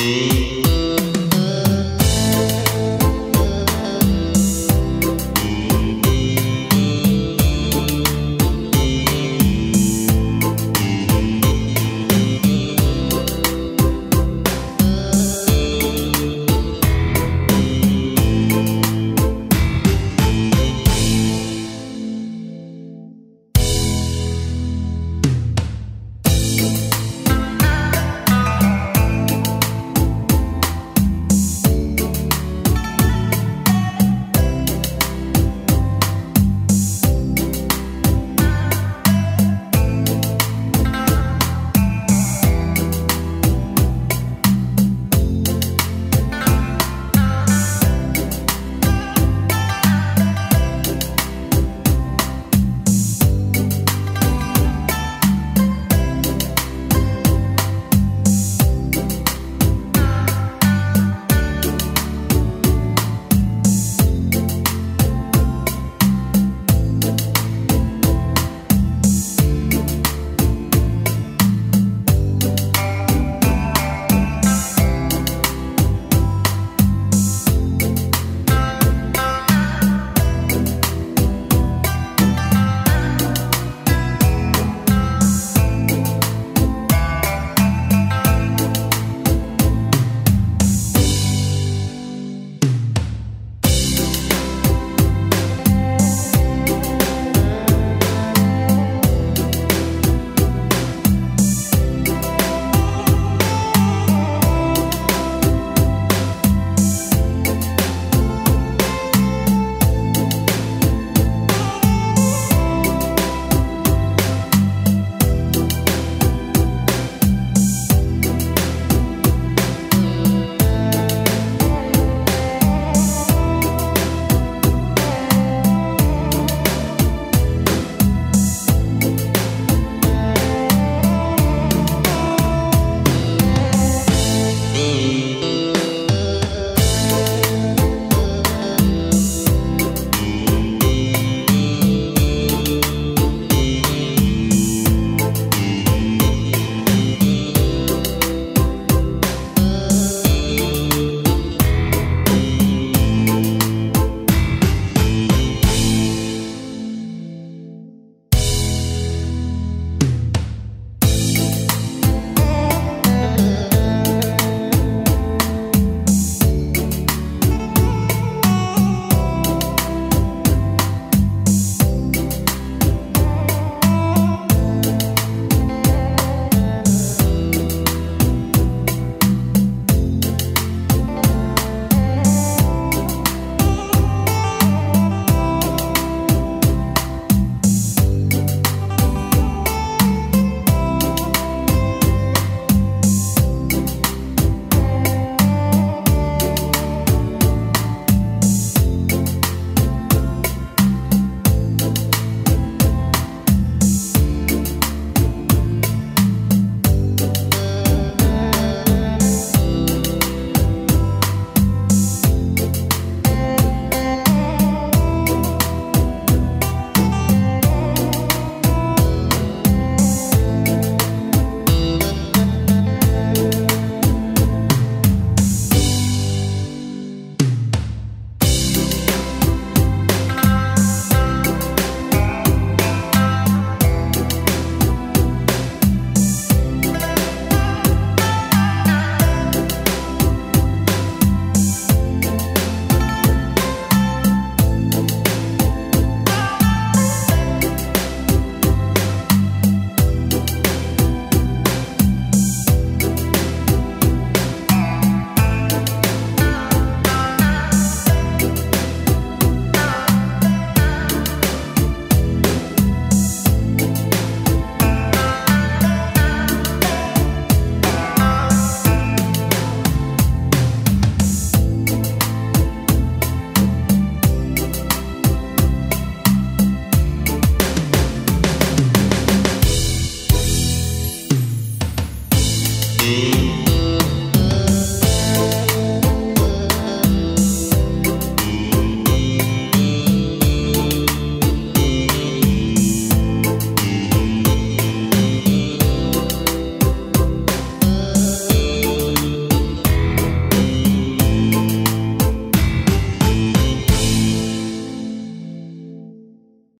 Música